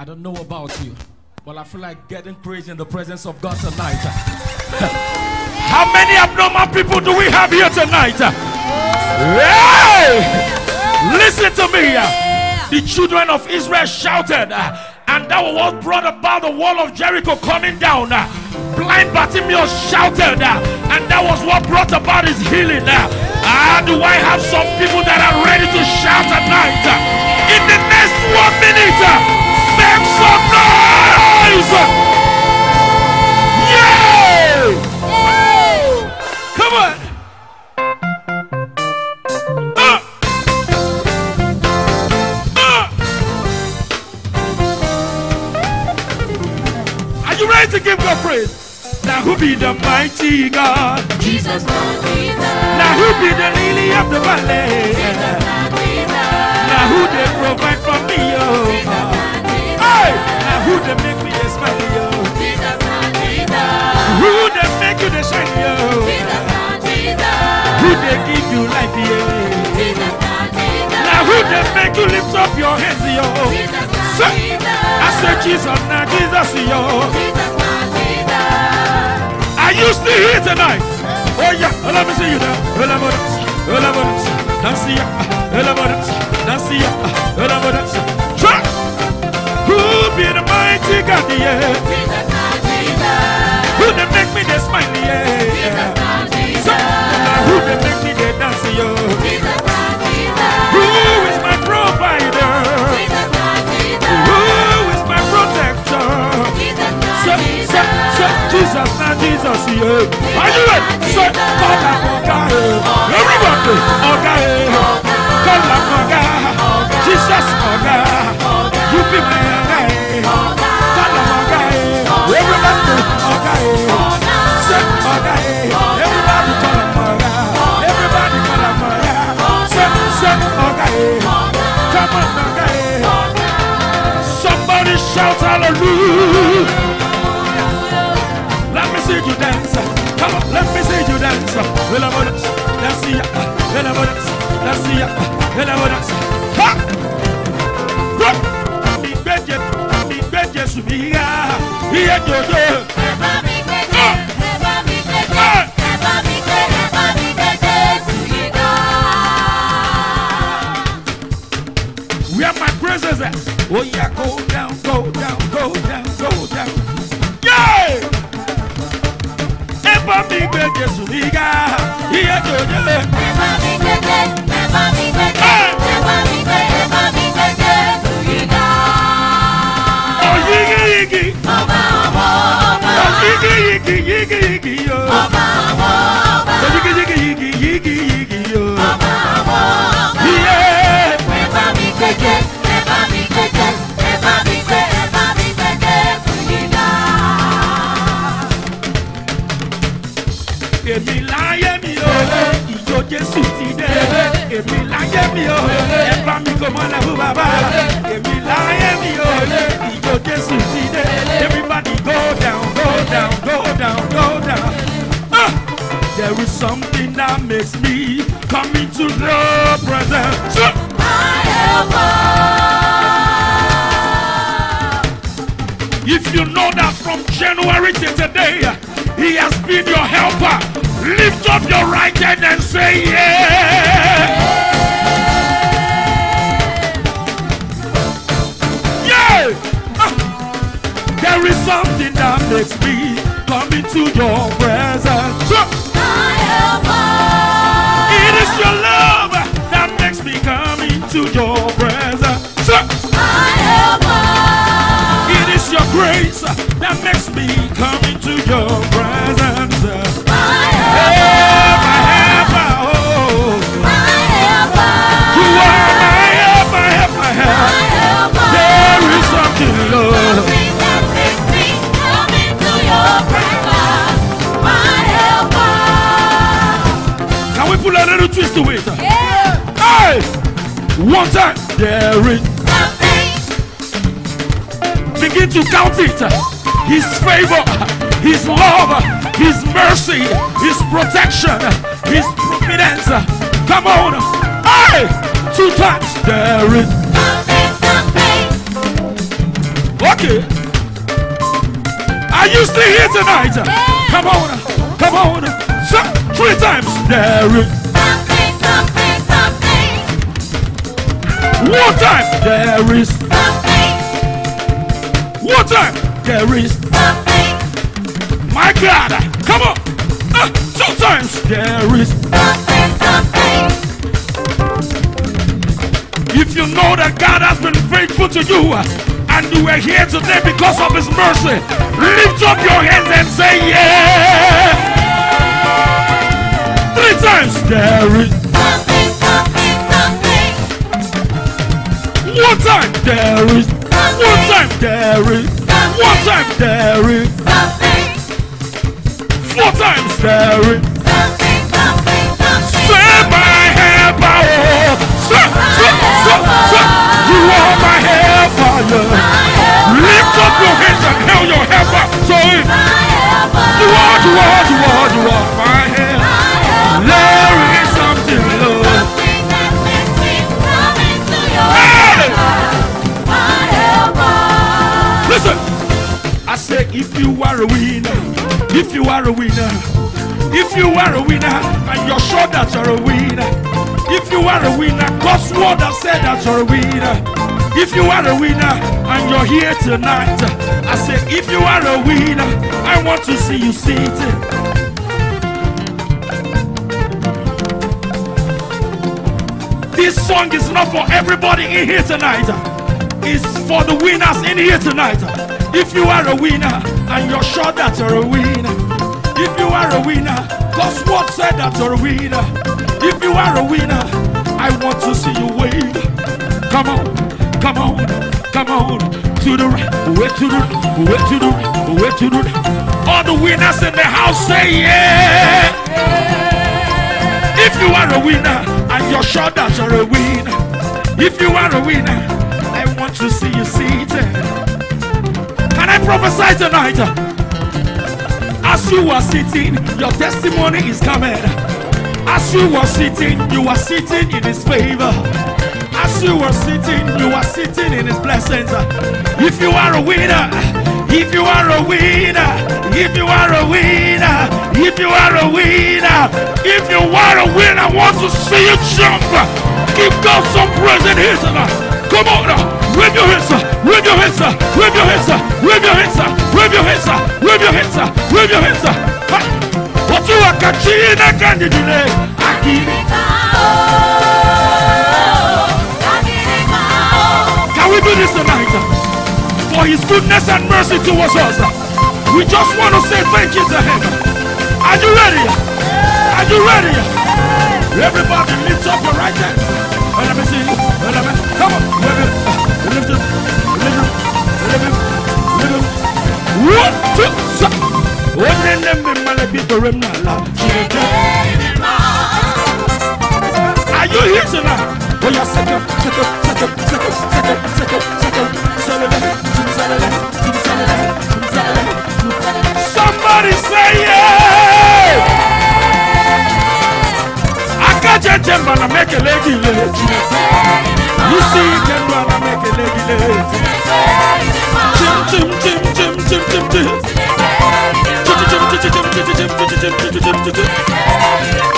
I don't know about you, but I feel like getting crazy in the presence of God tonight. How many abnormal people do we have here tonight? Hey! Listen to me. The children of Israel shouted, and that was what brought about the wall of Jericho coming down. Blind Bartimaeus shouted, and that was what brought about his healing. Ah, do I have some people that are ready to shout tonight? In the next one minute, make some noise! Yeah! Come on! Uh! Uh! Are you ready to give God praise? Now who be the mighty God? Jesus. Now who be the lily of the valley? They make you lift up your hands, yo? Jesus, Jesus. I say Jesus, now Jesus, yo. Jesus, Jesus. Are you still here tonight? Oh yeah, let me see you now. Oh, let me dance. Oh, let me dance. Dance ya. Oh, let me ya. Oh, let me. Who be the mighty God, yeah? Jesus, Lord Jesus. Who they make me the smile, yeah? Jesus, So, Jesus. now who they make me the dance, yo? Jesus, Jesus. Who is my? Jesus, is my protector? Jesus, Jesus. Jesus, yeah. Eh. Everybody, eh. Call up, See you dance. Come on, let me see you dance. Well, I'm dance. Dance ya. Well, I'm dance. Dance ya. Well, I'm dance. Ha! Go! Mi gbẹ́jẹ̀, mi gbẹ́jẹ̀ sùn mí yá. Iye jòjò. Ẹ bá mi gbé jẹ́, ẹ bá mi mi mi my eh. oh, yeah, go bá mi gbé jẹ́, ẹ bá mi gbé jẹ́, ẹ bá mi gbé, ẹ bá mi gbé Jésù yìí ga. èmi láyé mi o ìjó jésù ti dé. Èmi láyé mi o ẹ bá mi kó mọ́lẹ̀ fún bàbá. Èmi láyé mi o ìjó jésù ti dé. Everybody go down go down go down go down. Ah! There is something that makes me come into the presence. January to today, He has been your helper, lift up your right hand and say, Yeah. Yeah. Ah. There is something that makes me come into your presence. My helper. It is your love that makes me come into your presence. My helper. It is your grace One time. There is. Something. Begin to count it. His favor, His love, His mercy, His protection, His providence. Come on. Hey! Two times. There is. Okay. Are you still here tonight? Come on, come on. So, three times. There is Something, something, something, one time. There is something, one time. There is my God. Come on. Uh, two times. There is. something, something. If you know that God has been faithful to you uh, and you are here today because of His mercy, lift up your hands and say, Yeah. Three times. There is one time. There is one time. There is one time. There is four times. There is something, something, something. say my helper. Say, say, say, say, you are my helper. yeah. Lift up your hands and hail your helper. So it. You are, you are, you are, you are my help. Say if you are a winner, if you are a winner, if you are a winner, and sure that you're a winner, if you are a winner, God's word has said that you're a winner. If you are a winner and you're here tonight, I say if you are a winner, I want to see you seated. This song is not for everybody in here tonight. It's for the winners in here tonight. If you are a winner and you're sure that you're a winner, if you are a winner, God's word said that you're a winner. If you are a winner, I want to see you wave. Come on, come on, come on. To the right, way to the way to the way to the. All the winners in the house say yeah. If you are a winner and you're sure that you're a winner, if you are a winner, I want to see you seated. Prophesy tonight? As you are sitting, your testimony is coming. As you are sitting, you are sitting in His favor. As you are sitting, you are sitting in His blessings. If you are a winner, if you are a winner, if you are a winner, if you are a winner, if you are a winner, I want to see you jump. Give God some praise in here tonight. Come on now. Wave your hands up. Wave your hands up. Wave your hands up. Wave your hands up. Wave your hands up. Wave your hands up. Wave your hands up. Watu wakachina kandidine. Akili. Can we do this tonight? For his goodness and mercy towards us. We just want to say thank you to him. Are you ready? Are you ready? Everybody lift up your right hand. Let me see let me, come on. Lift it. Are you here tonight? Oh yeah. Somebody say yeah. I can't judge but I make a lady. You see them run and make a lady late. Chim chim chim chim chim chim chim.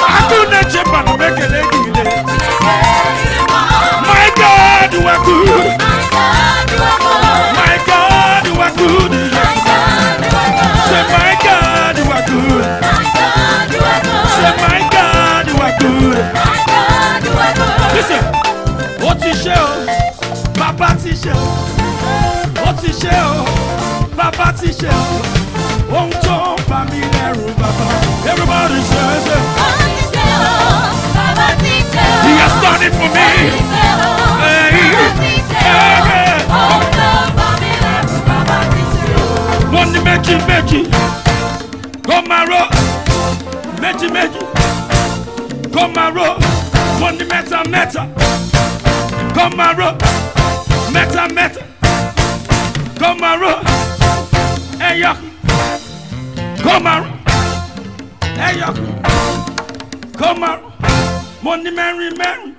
I couldn't chip and make a lady late. My God, you are good. My God, you are good. Say, my God, you are good. Say, my God, you are good. Listen ti ṣe o bàbá ti ṣe o ó ti ṣe o bàbá ti ṣe o. Ohun tó ń bà mí lẹ́rù bàbá everybody ṣe é ṣe. ó ti ṣe o bàbá ti ṣe o. He has done it for me. ó ti ṣe o bàbá ti ṣe o. Ohun tó ń bà mí lẹ́rù bàbá ti ṣe o. wọ́n ní méjì méjì. Kó máa rọ méjì méjì. Kó máa rọ wọ́n ní mẹ́ta mẹ́ta. Come myro, meta meta. Come myro, Kọ́máró mẹ́ta mẹ́ta Kọ́máró ẹyọ Kọ́máró ẹyọ Kọ́máró mo ní mẹ́rin mẹ́rin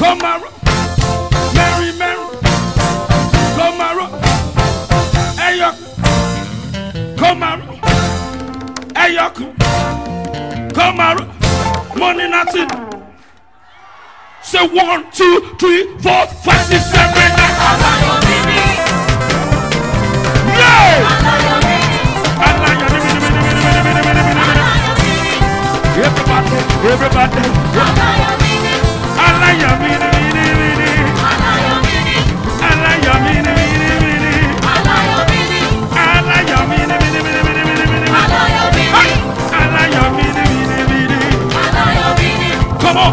Kọ́máró Come mẹ́rin Kọ́máró ẹyọ Kọ́máró ẹyọ Kọ́máró mo money nothing. Say one, two, three, four, five, six, seven. Yeah! Everybody, everybody, Alaya mini mini mini, Alaya mini mini mini, Alaya mini mini mini mini mini mini, Alaya mini mini mini. Come on,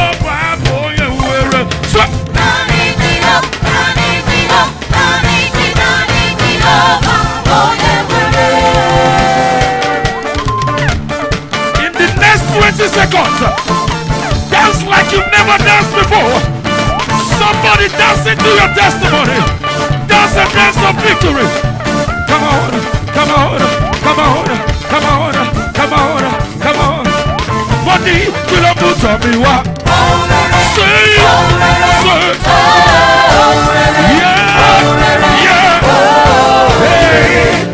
seconds dance like you've never danced before. Somebody dance into your testimony. Dance a dance of victory. Come on, come on, come on, come on, come on, come on. Money will have put on me what? Say, say, yeah, yeah. Hey,